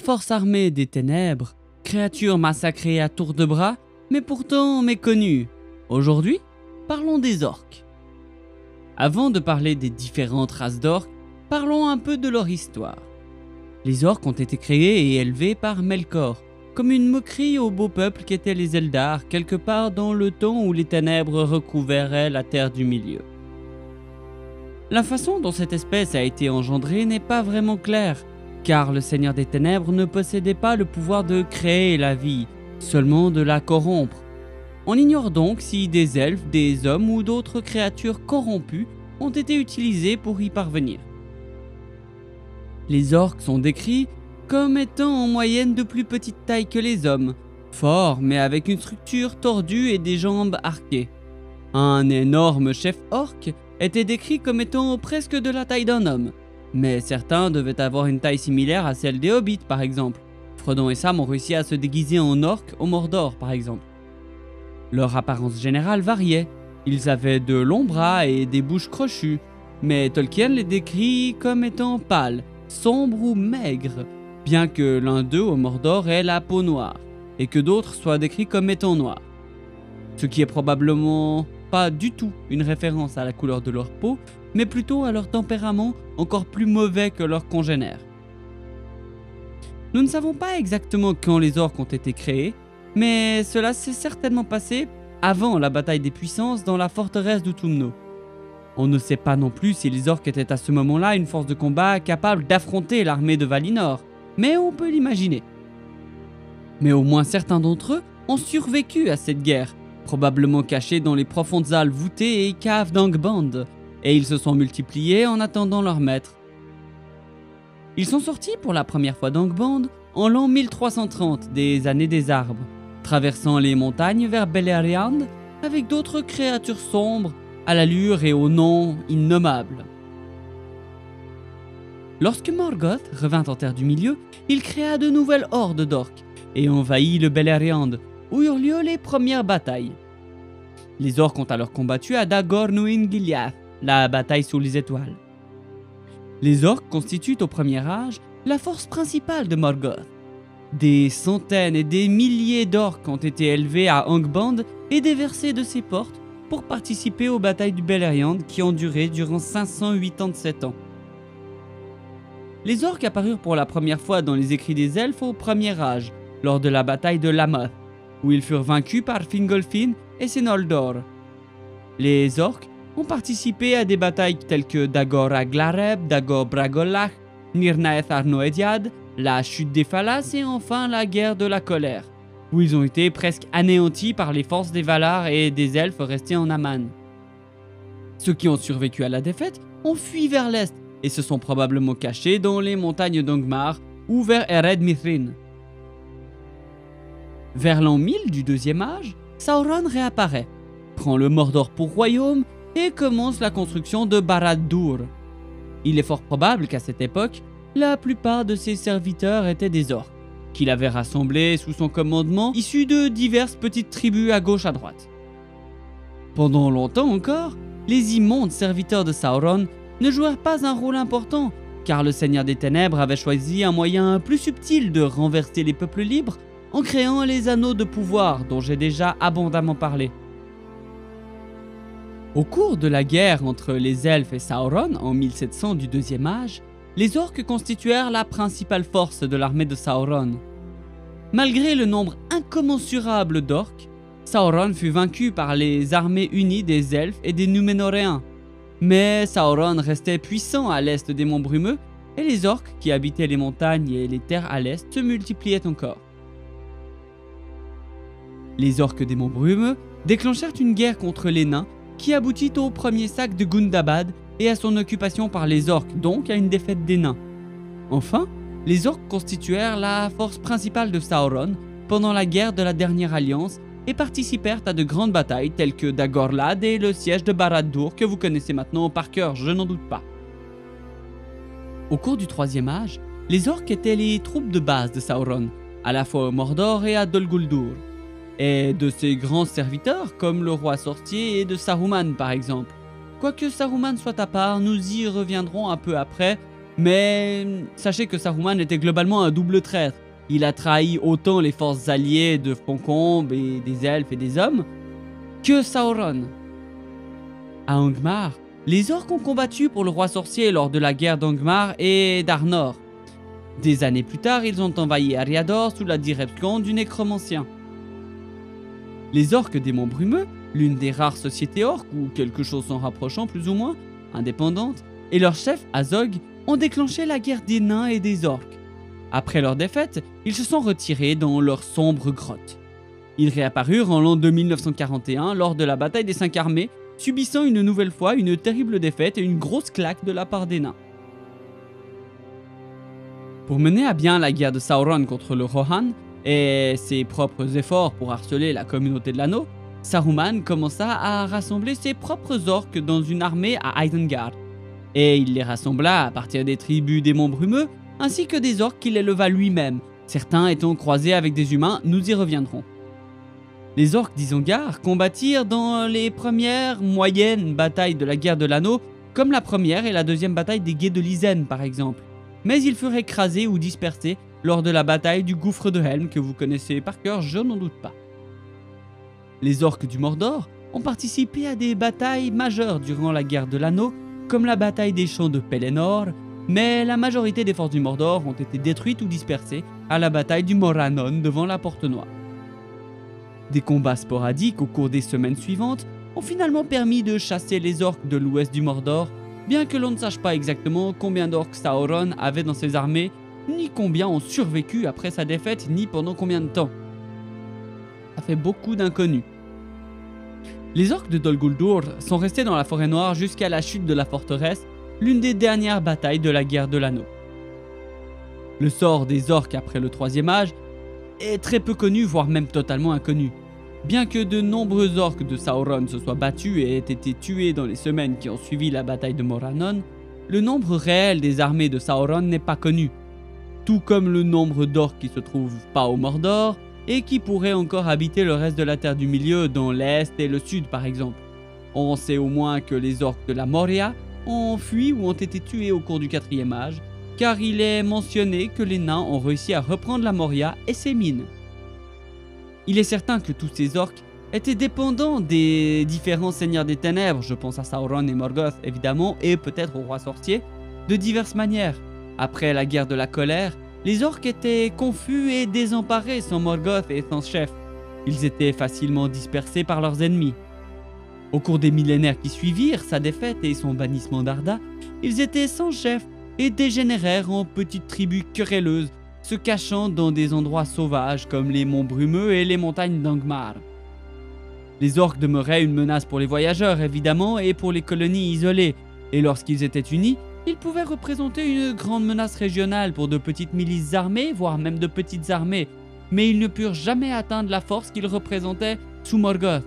force armée des ténèbres, créature massacrée à tour de bras, mais pourtant méconnue. Aujourd'hui, parlons des orques. Avant de parler des différentes races d'orques, parlons un peu de leur histoire. Les orques ont été créés et élevés par Melkor, comme une moquerie au beau peuple qu'étaient les Eldar, quelque part dans le temps où les ténèbres recouvraient la terre du milieu. La façon dont cette espèce a été engendrée n'est pas vraiment claire, car le Seigneur des Ténèbres ne possédait pas le pouvoir de créer la vie, seulement de la corrompre. On ignore donc si des elfes, des hommes ou d'autres créatures corrompues ont été utilisés pour y parvenir. Les orques sont décrits comme étant en moyenne de plus petite taille que les hommes, forts mais avec une structure tordue et des jambes arquées. Un énorme chef orc était décrit comme étant presque de la taille d'un homme, mais certains devaient avoir une taille similaire à celle des hobbits par exemple. Frodon et Sam ont réussi à se déguiser en orc au Mordor par exemple. Leur apparence générale variait. Ils avaient de longs bras et des bouches crochues, mais Tolkien les décrit comme étant pâles, sombres ou maigres, bien que l'un d'eux au Mordor ait la peau noire, et que d'autres soient décrits comme étant noirs. Ce qui est probablement pas du tout une référence à la couleur de leur peau, mais plutôt à leur tempérament encore plus mauvais que leurs congénères. Nous ne savons pas exactement quand les orques ont été créés, mais cela s'est certainement passé avant la bataille des puissances dans la forteresse d'Utumno. On ne sait pas non plus si les orques étaient à ce moment-là une force de combat capable d'affronter l'armée de Valinor, mais on peut l'imaginer. Mais au moins certains d'entre eux ont survécu à cette guerre, probablement cachés dans les profondes halles voûtées et caves d'Angband, et ils se sont multipliés en attendant leur maître. Ils sont sortis pour la première fois d'Angband en l'an 1330 des années des arbres, traversant les montagnes vers Beleriand avec d'autres créatures sombres à l'allure et au nom innommables. Lorsque Morgoth revint en terre du milieu, il créa de nouvelles hordes d'orques et envahit le Beleriand, où eurent lieu les premières batailles. Les orques ont alors combattu à Dagor Nuin Giliath, la bataille sous les étoiles. Les orques constituent au premier âge la force principale de Morgoth. Des centaines et des milliers d'orques ont été élevés à Angband et déversés de ses portes pour participer aux batailles du Beleriand qui ont duré durant 587 ans. Les orques apparurent pour la première fois dans les écrits des elfes au premier âge, lors de la bataille de Lamoth, où ils furent vaincus par Fingolfin et Senoldor. Les orques ont participé à des batailles telles que Dagor Aglareb, Dagor Bragolach, Nirnaeth Arnoediad, la chute des Phalas et enfin la guerre de la colère, où ils ont été presque anéantis par les forces des Valar et des elfes restés en Aman. Ceux qui ont survécu à la défaite ont fui vers l'est et se sont probablement cachés dans les montagnes d'Angmar ou vers Ered Mithrin. Vers l'an 1000 du deuxième âge, Sauron réapparaît, prend le Mordor pour royaume et commence la construction de Barad-dûr. Il est fort probable qu'à cette époque, la plupart de ses serviteurs étaient des orques, qu'il avait rassemblés sous son commandement, issus de diverses petites tribus à gauche à droite. Pendant longtemps encore, les immondes serviteurs de Sauron ne jouèrent pas un rôle important, car le Seigneur des Ténèbres avait choisi un moyen plus subtil de renverser les peuples libres en créant les anneaux de pouvoir dont j'ai déjà abondamment parlé. Au cours de la guerre entre les elfes et Sauron en 1700 du deuxième âge, les orques constituèrent la principale force de l'armée de Sauron. Malgré le nombre incommensurable d'orques, Sauron fut vaincu par les armées unies des elfes et des Núménoréens. Mais Sauron restait puissant à l'est des monts brumeux, et les orques qui habitaient les montagnes et les terres à l'est se multipliaient encore. Les orques des monts brumeux déclenchèrent une guerre contre les nains qui aboutit au premier sac de Gundabad et à son occupation par les orques, donc à une défaite des nains. Enfin, les orques constituèrent la force principale de Sauron pendant la guerre de la Dernière Alliance et participèrent à de grandes batailles telles que Dagorlad et le siège de Barad-dûr que vous connaissez maintenant par cœur, je n'en doute pas. Au cours du Troisième Âge, les orques étaient les troupes de base de Sauron, à la fois au Mordor et à Dol Guldur et de ses grands serviteurs comme le roi sorcier et de Saruman par exemple. Quoique Saruman soit à part, nous y reviendrons un peu après, Mais sachez que Saruman était globalement un double traître. Il a trahi autant les forces alliées de Foncombe et des elfes et des hommes que Sauron. À Angmar, les orques ont combattu pour le roi sorcier lors de la guerre d'Angmar et d'Arnor. Des années plus tard, ils ont envahi Ariador sous la direction du nécromancien. Les orques des Monts Brumeux, l'une des rares sociétés orques ou quelque chose s'en rapprochant plus ou moins, indépendante, et leur chef Azog ont déclenché la guerre des nains et des orques. Après leur défaite, ils se sont retirés dans leur sombre grotte. Ils réapparurent en l'an 2941 lors de la bataille des Cinq Armées, subissant une nouvelle fois une terrible défaite et une grosse claque de la part des nains. Pour mener à bien la guerre de Sauron contre le Rohan et ses propres efforts pour harceler la communauté de l'anneau, Saruman commença à rassembler ses propres orques dans une armée à Isengard. Et il les rassembla à partir des tribus des monts brumeux, ainsi que des orques qu'il éleva lui-même, certains étant croisés avec des humains, nous y reviendrons. Les orques d'Isengard combattirent dans les premières moyennes batailles de la guerre de l'anneau, comme la première et la deuxième bataille des guets de Lysen par exemple mais ils furent écrasés ou dispersés lors de la bataille du gouffre de Helm que vous connaissez par cœur, je n'en doute pas. Les orques du Mordor ont participé à des batailles majeures durant la guerre de l'anneau, comme la bataille des champs de Pelennor, mais la majorité des forces du Mordor ont été détruites ou dispersées à la bataille du Morannon devant la Porte Noire. Des combats sporadiques au cours des semaines suivantes ont finalement permis de chasser les orques de l'ouest du Mordor bien que l'on ne sache pas exactement combien d'orques Sauron avait dans ses armées, ni combien ont survécu après sa défaite, ni pendant combien de temps. Ça fait beaucoup d'inconnus. Les orques de Dol Guldur sont restés dans la forêt noire jusqu'à la chute de la forteresse, l'une des dernières batailles de la guerre de l'anneau. Le sort des orques après le troisième âge est très peu connu, voire même totalement inconnu. Bien que de nombreux orques de Sauron se soient battus et aient été tués dans les semaines qui ont suivi la bataille de Morannon, le nombre réel des armées de Sauron n'est pas connu, tout comme le nombre d'orques qui se trouvent pas au Mordor et qui pourraient encore habiter le reste de la Terre du Milieu dans l'Est et le Sud par exemple. On sait au moins que les orques de la Moria ont fui ou ont été tués au cours du quatrième âge, car il est mentionné que les nains ont réussi à reprendre la Moria et ses mines. Il est certain que tous ces orques étaient dépendants des différents seigneurs des ténèbres, je pense à Sauron et Morgoth évidemment, et peut-être au roi sorcier, de diverses manières. Après la guerre de la colère, les orques étaient confus et désemparés sans Morgoth et sans chef. Ils étaient facilement dispersés par leurs ennemis. Au cours des millénaires qui suivirent sa défaite et son bannissement d'Arda, ils étaient sans chef et dégénérèrent en petites tribus querelleuses se cachant dans des endroits sauvages comme les monts brumeux et les montagnes d'Angmar. Les orques demeuraient une menace pour les voyageurs évidemment et pour les colonies isolées, et lorsqu'ils étaient unis, ils pouvaient représenter une grande menace régionale pour de petites milices armées, voire même de petites armées, mais ils ne purent jamais atteindre la force qu'ils représentaient sous Morgoth.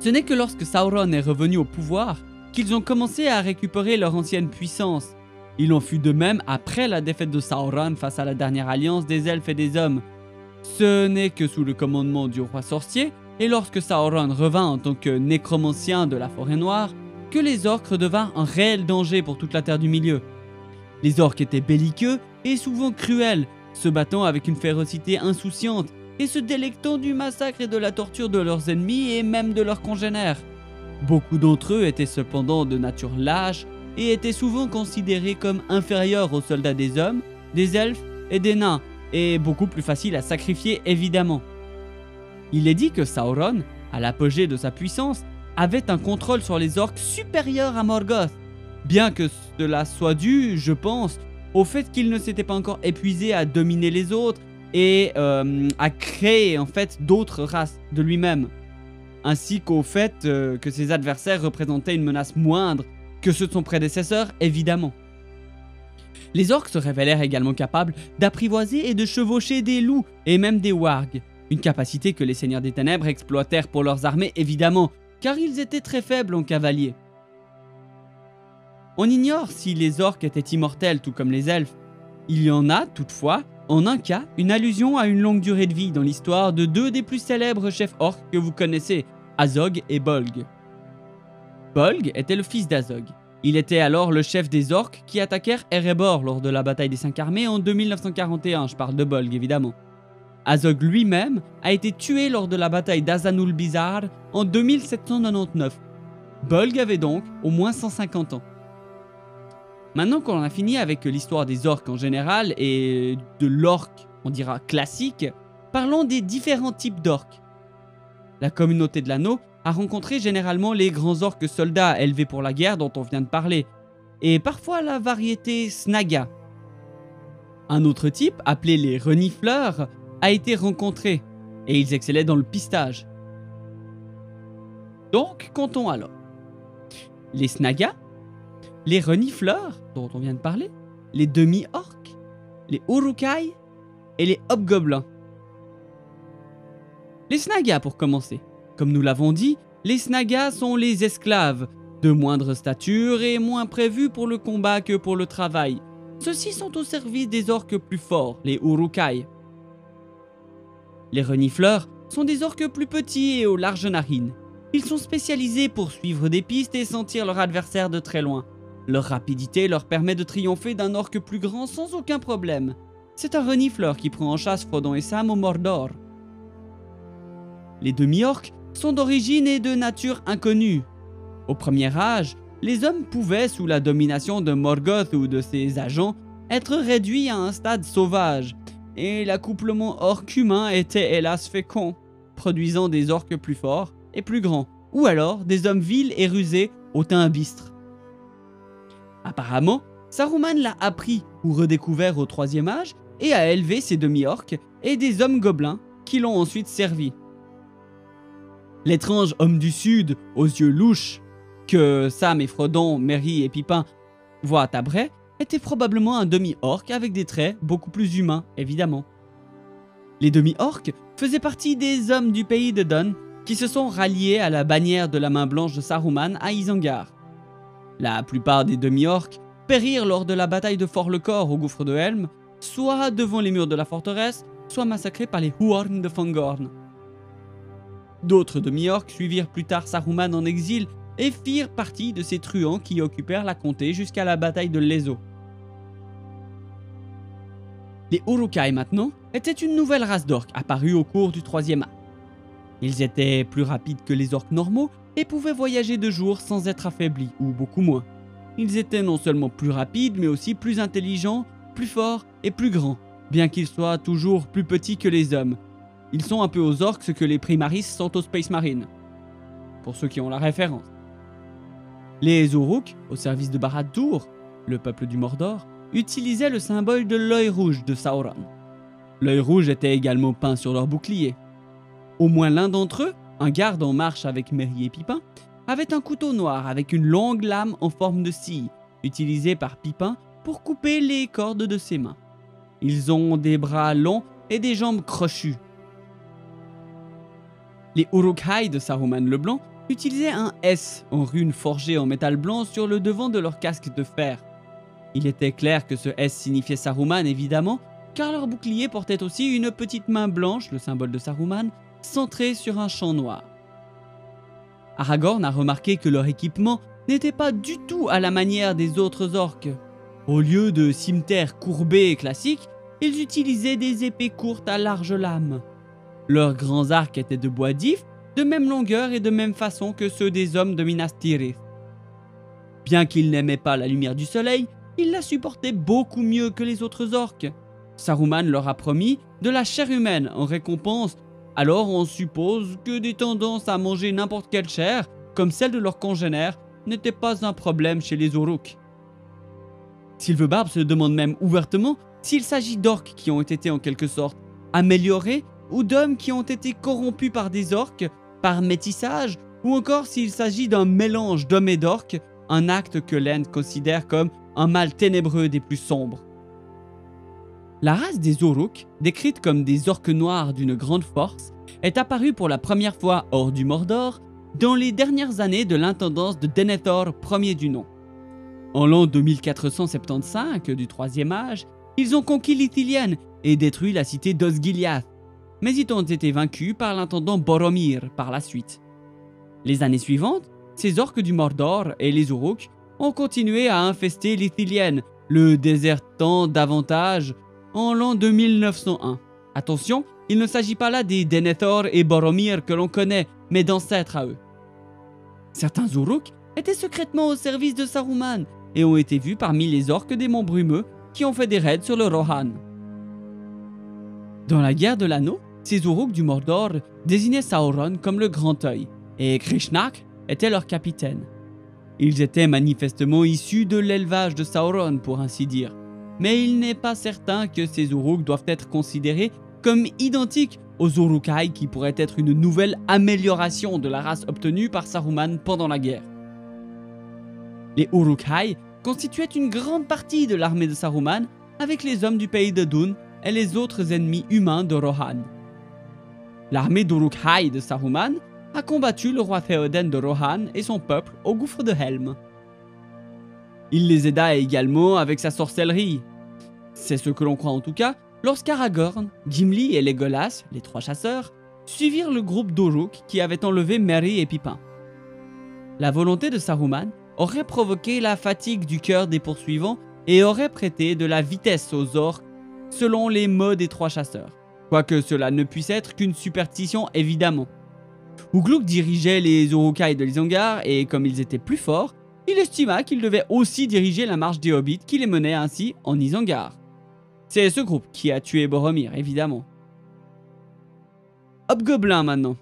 Ce n'est que lorsque Sauron est revenu au pouvoir qu'ils ont commencé à récupérer leur ancienne puissance, il en fut de même après la défaite de Sauron face à la dernière alliance des elfes et des hommes. Ce n'est que sous le commandement du roi sorcier, et lorsque Sauron revint en tant que nécromancien de la forêt noire, que les orques devinrent un réel danger pour toute la terre du milieu. Les orques étaient belliqueux et souvent cruels, se battant avec une férocité insouciante et se délectant du massacre et de la torture de leurs ennemis et même de leurs congénères. Beaucoup d'entre eux étaient cependant de nature lâche et étaient souvent considérés comme inférieurs aux soldats des hommes, des elfes et des nains, et beaucoup plus faciles à sacrifier évidemment. Il est dit que Sauron, à l'apogée de sa puissance, avait un contrôle sur les orques supérieur à Morgoth, bien que cela soit dû, je pense, au fait qu'il ne s'était pas encore épuisé à dominer les autres et euh, à créer en fait d'autres races de lui-même, ainsi qu'au fait euh, que ses adversaires représentaient une menace moindre que ceux de son prédécesseur, évidemment. Les orques se révélèrent également capables d'apprivoiser et de chevaucher des loups et même des wargs, une capacité que les seigneurs des ténèbres exploitèrent pour leurs armées évidemment, car ils étaient très faibles en cavalier. On ignore si les orques étaient immortels tout comme les elfes. Il y en a, toutefois, en un cas, une allusion à une longue durée de vie dans l'histoire de deux des plus célèbres chefs orques que vous connaissez, Azog et Bolg. Bolg était le fils d'Azog, Il était alors le chef des orques qui attaquèrent Erebor lors de la bataille des Cinq Armées en 2941, je parle de Bolg évidemment. Azog lui-même a été tué lors de la bataille d'Azanul Bizarre en 2799. Bolg avait donc au moins 150 ans. Maintenant qu'on a fini avec l'histoire des orques en général et de l'orque, on dira classique, parlons des différents types d'orques. La communauté de l'anneau a rencontré généralement les grands orques soldats élevés pour la guerre dont on vient de parler, et parfois la variété snaga. Un autre type, appelé les renifleurs, a été rencontré, et ils excellaient dans le pistage. Donc, comptons alors. Les snagas, les renifleurs, dont on vient de parler, les demi-orques, les urukai et les hobgoblins. Les snagas pour commencer. Comme nous l'avons dit, les snagas sont les esclaves, de moindre stature et moins prévus pour le combat que pour le travail. Ceux-ci sont au service des orques plus forts, les urukai. Les renifleurs sont des orques plus petits et aux larges narines. Ils sont spécialisés pour suivre des pistes et sentir leur adversaire de très loin. Leur rapidité leur permet de triompher d'un orque plus grand sans aucun problème. C'est un renifleur qui prend en chasse Frodon et Sam au Mordor. Les demi-orques sont d'origine et de nature inconnue. Au premier âge, les hommes pouvaient, sous la domination de Morgoth ou de ses agents, être réduits à un stade sauvage, et l'accouplement orque-humain était hélas fécond, produisant des orques plus forts et plus grands, ou alors des hommes vils et rusés au teint bistre. Apparemment, Saruman l'a appris ou redécouvert au troisième âge et a élevé ses demi-orques et des hommes gobelins qui l'ont ensuite servi. L'étrange homme du Sud, aux yeux louches, que Sam et Frodon, Merry et Pipin voient à Bray, était probablement un demi-orc avec des traits beaucoup plus humains, évidemment. Les demi-orcs faisaient partie des hommes du pays de Don qui se sont ralliés à la bannière de la main blanche de Saruman à Isengard. La plupart des demi-orcs périrent lors de la bataille de Fort-le-Corps au gouffre de Helm, soit devant les murs de la forteresse, soit massacrés par les Huorn de Fangorn. D'autres demi-orcs suivirent plus tard Saruman en exil et firent partie de ces truands qui occupèrent la comté jusqu'à la bataille de Lezo. Les Urukai maintenant étaient une nouvelle race d'orques apparue au cours du troisième âge. Ils étaient plus rapides que les orques normaux et pouvaient voyager de jour sans être affaiblis, ou beaucoup moins. Ils étaient non seulement plus rapides, mais aussi plus intelligents, plus forts et plus grands, bien qu'ils soient toujours plus petits que les hommes. Ils sont un peu aux orques ce que les Primaris sont aux Space Marines, pour ceux qui ont la référence. Les Uruk, au service de Barad-dûr, le peuple du Mordor, utilisaient le symbole de l'œil rouge de Sauron. L'œil rouge était également peint sur leur bouclier. Au moins l'un d'entre eux, un garde en marche avec Merry et Pipin, avait un couteau noir avec une longue lame en forme de scie, utilisée par Pipin pour couper les cordes de ses mains. Ils ont des bras longs et des jambes crochues. Les Uruk-hai de Saruman le Blanc utilisaient un S en rune forgée en métal blanc sur le devant de leur casque de fer. Il était clair que ce S signifiait Saruman évidemment, car leur bouclier portait aussi une petite main blanche, le symbole de Saruman, centrée sur un champ noir. Aragorn a remarqué que leur équipement n'était pas du tout à la manière des autres orques. Au lieu de cimetères courbés et classiques, ils utilisaient des épées courtes à large lame. Leurs grands arcs étaient de bois d'if, de même longueur et de même façon que ceux des hommes de Minas Tirith. Bien qu'ils n'aimaient pas la lumière du soleil, ils la supportaient beaucoup mieux que les autres orques. Saruman leur a promis de la chair humaine en récompense, alors on suppose que des tendances à manger n'importe quelle chair, comme celle de leurs congénères, n'étaient pas un problème chez les Uruk. Silverbarb se demande même ouvertement s'il s'agit d'orques qui ont été en quelque sorte améliorés ou d'hommes qui ont été corrompus par des orques, par métissage, ou encore s'il s'agit d'un mélange d'hommes et d'orques, un acte que l'Inde considère comme un mal ténébreux des plus sombres. La race des Uruk, décrite comme des orques noirs d'une grande force, est apparue pour la première fois hors du Mordor dans les dernières années de l'intendance de Denethor Ier du nom. En l'an 2475 du Troisième Âge, ils ont conquis l'Ithilienne et détruit la cité d'Osgiliath, mais ils ont été vaincus par l'intendant Boromir par la suite. Les années suivantes, ces orques du Mordor et les Uruk ont continué à infester l'Ithilienne, le désertant davantage en l'an 2901. Attention, il ne s'agit pas là des Denethor et Boromir que l'on connaît, mais d'ancêtres à eux. Certains Uruk étaient secrètement au service de Saruman et ont été vus parmi les orques des monts brumeux qui ont fait des raids sur le Rohan. Dans la guerre de l'anneau, ces Uruk du Mordor désignaient Sauron comme le Grand Œil, et Krishnak était leur capitaine. Ils étaient manifestement issus de l'élevage de Sauron, pour ainsi dire. Mais il n'est pas certain que ces Uruk doivent être considérés comme identiques aux Urukai qui pourraient être une nouvelle amélioration de la race obtenue par Saruman pendant la guerre. Les Urukai constituaient une grande partie de l'armée de Saruman avec les hommes du pays de Dun et les autres ennemis humains de Rohan. L'armée d'Uruk-hai de Saruman a combattu le roi Théoden de Rohan et son peuple au gouffre de Helm. Il les aida également avec sa sorcellerie. C'est ce que l'on croit en tout cas, lorsqu'Aragorn, Gimli et Legolas, les trois chasseurs, suivirent le groupe d'Uruk qui avait enlevé Merry et Pipin. La volonté de Saruman aurait provoqué la fatigue du cœur des poursuivants et aurait prêté de la vitesse aux orques selon les mots des trois chasseurs. Quoique cela ne puisse être qu'une superstition évidemment. Ugluk dirigeait les Urukai de l'Isengard et comme ils étaient plus forts, il estima qu'il devait aussi diriger la marche des Hobbits qui les menait ainsi en Isengard. C'est ce groupe qui a tué Boromir, évidemment. Hobgoblin maintenant.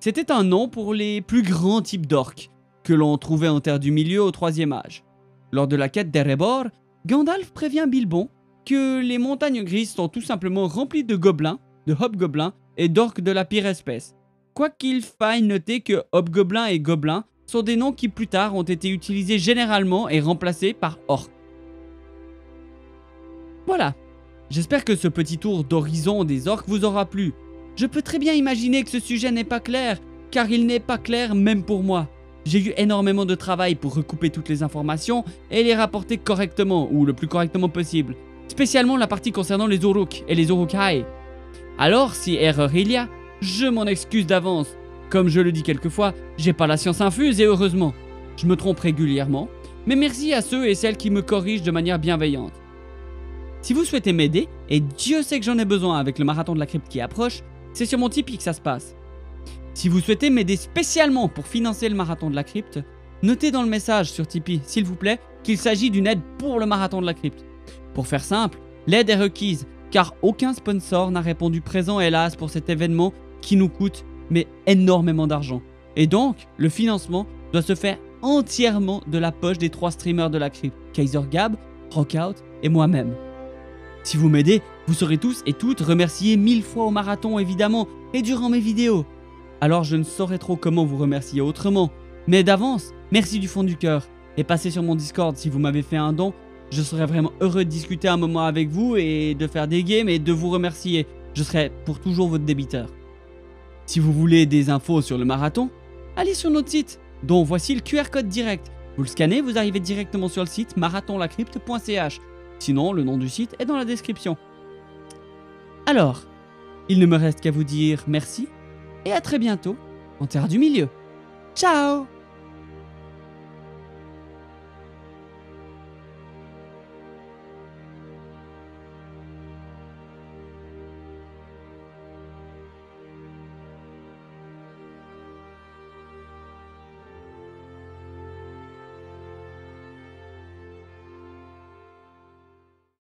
C'était un nom pour les plus grands types d'orques que l'on trouvait en Terre du Milieu au troisième âge. Lors de la quête d'Erebor, Gandalf prévient Bilbon que les montagnes grises sont tout simplement remplies de gobelins, de hobgoblins et d'orques de la pire espèce. Quoiqu'il faille noter que hobgoblins et gobelins sont des noms qui plus tard ont été utilisés généralement et remplacés par orques. Voilà, j'espère que ce petit tour d'horizon des orques vous aura plu. Je peux très bien imaginer que ce sujet n'est pas clair, car il n'est pas clair même pour moi. J'ai eu énormément de travail pour recouper toutes les informations et les rapporter correctement, ou le plus correctement possible spécialement la partie concernant les Uruk et les Urukai. Alors, si erreur il y a, je m'en excuse d'avance. Comme je le dis quelquefois, j'ai pas la science infuse et heureusement. Je me trompe régulièrement, mais merci à ceux et celles qui me corrigent de manière bienveillante. Si vous souhaitez m'aider, et Dieu sait que j'en ai besoin avec le marathon de la crypte qui approche, c'est sur mon Tipeee que ça se passe. Si vous souhaitez m'aider spécialement pour financer le marathon de la crypte, notez dans le message sur Tipeee, s'il vous plaît, qu'il s'agit d'une aide pour le marathon de la crypte. Pour faire simple, l'aide est requise, car aucun sponsor n'a répondu présent hélas pour cet événement qui nous coûte mais énormément d'argent. Et donc, le financement doit se faire entièrement de la poche des trois streamers de la crypte, Kaiser Gab, Rockout et moi-même. Si vous m'aidez, vous serez tous et toutes remerciés mille fois au marathon évidemment et durant mes vidéos. Alors je ne saurais trop comment vous remercier autrement. Mais d'avance, merci du fond du cœur. Et passez sur mon Discord si vous m'avez fait un don je serais vraiment heureux de discuter un moment avec vous et de faire des games et de vous remercier. Je serai pour toujours votre débiteur. Si vous voulez des infos sur le marathon, allez sur notre site, dont voici le QR code direct. Vous le scannez, vous arrivez directement sur le site marathonlacrypte.ch. Sinon, le nom du site est dans la description. Alors, il ne me reste qu'à vous dire merci et à très bientôt en Terre du Milieu. Ciao